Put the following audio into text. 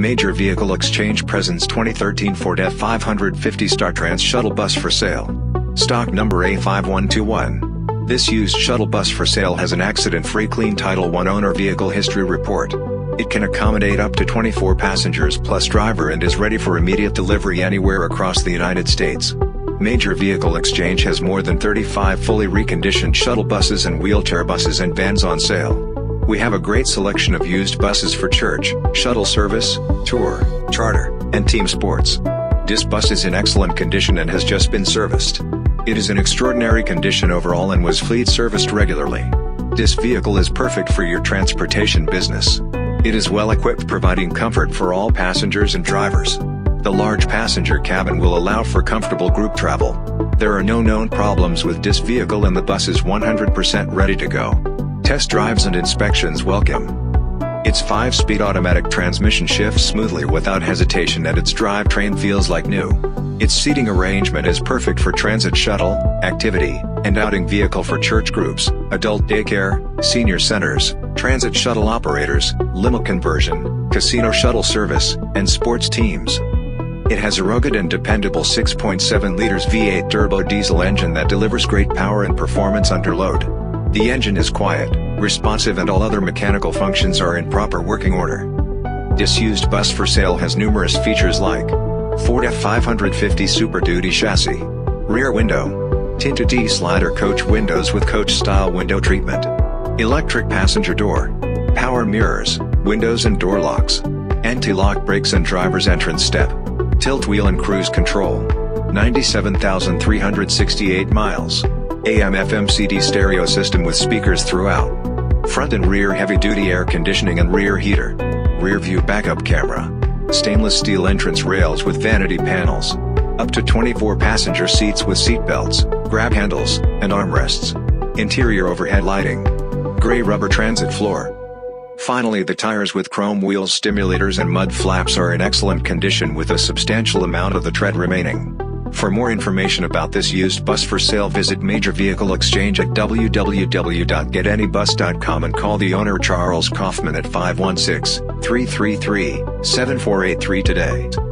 Major Vehicle Exchange presents 2013 Ford F550 StarTrans shuttle bus for sale. Stock number A5121. This used shuttle bus for sale has an accident-free clean Title I owner vehicle history report. It can accommodate up to 24 passengers plus driver and is ready for immediate delivery anywhere across the United States. Major Vehicle Exchange has more than 35 fully reconditioned shuttle buses and wheelchair buses and vans on sale. We have a great selection of used buses for church, shuttle service, tour, charter, and team sports. This bus is in excellent condition and has just been serviced. It is in extraordinary condition overall and was fleet serviced regularly. This vehicle is perfect for your transportation business. It is well equipped providing comfort for all passengers and drivers. The large passenger cabin will allow for comfortable group travel. There are no known problems with this vehicle and the bus is 100% ready to go. Test drives and inspections welcome. Its 5-speed automatic transmission shifts smoothly without hesitation and its drivetrain feels like new. Its seating arrangement is perfect for transit shuttle, activity, and outing vehicle for church groups, adult daycare, senior centers, transit shuttle operators, limo conversion, casino shuttle service, and sports teams. It has a rugged and dependable 6.7 liters V8 turbo diesel engine that delivers great power and performance under load. The engine is quiet, responsive and all other mechanical functions are in proper working order. Disused bus for sale has numerous features like Ford F550 Super Duty chassis, rear window, tinted T-slider coach windows with coach-style window treatment, electric passenger door, power mirrors, windows and door locks, anti-lock brakes and driver's entrance step, tilt wheel and cruise control, 97,368 miles, AM FM CD stereo system with speakers throughout, front and rear heavy-duty air conditioning and rear heater, rear view backup camera, stainless steel entrance rails with vanity panels, up to 24 passenger seats with seat belts, grab handles, and armrests, interior overhead lighting, gray rubber transit floor. Finally the tires with chrome wheels simulators and mud flaps are in excellent condition with a substantial amount of the tread remaining. For more information about this used bus for sale visit Major Vehicle Exchange at www.getanybus.com and call the owner Charles Kaufman at 516-333-7483 today.